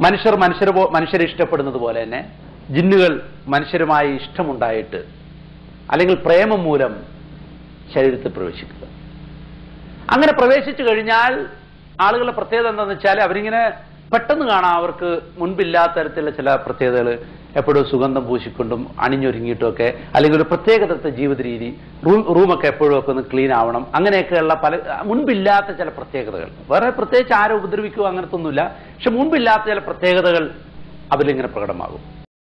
മനുഷ്യർ മനുഷ്യർ മനുഷ്യരെ ഇഷ്ടപ്പെടുന്നത് പോലെ തന്നെ ജിന്നുകൾ മനുഷ്യരുമായി ഇഷ്ടമുണ്ടായിട്ട് അല്ലെങ്കിൽ പ്രേമം മൂലം ശരീരത്തിൽ പ്രവേശിക്കുക. അങ്ങനെ പ്രവേശിച്ചു കഴിഞ്ഞാൽ ആളുകളുടെ പ്രത്യേകത എന്താണെന്ന് വെച്ചാൽ അവരിങ്ങനെ പെട്ടെന്ന് കാണാം അവർക്ക് മുൻപില്ലാത്ത തരത്തിലുള്ള ചില പ്രത്യേകതകൾ എപ്പോഴും സുഗന്ധം പൂശിക്കൊണ്ടും അണിഞ്ഞൊരുങ്ങിയിട്ടും ഒക്കെ അല്ലെങ്കിൽ ഒരു പ്രത്യേക തരത്തെ ജീവിത രീതി റൂം റൂമൊക്കെ എപ്പോഴും ഒക്കെ ഒന്ന് ക്ലീൻ ആവണം. അങ്ങനെയൊക്കെയുള്ള പല മുൻപില്ലാത്ത ചില പ്രത്യേകതകൾ. വേറെ പ്രത്യേകിച്ച് ആരും ഉപദ്രവിക്കുക അങ്ങനത്തെ ഒന്നുമില്ല പക്ഷെ മുൻപില്ലാത്ത ചില പ്രത്യേകതകൾ അവരിലിങ്ങനെ പ്രകടമാകും.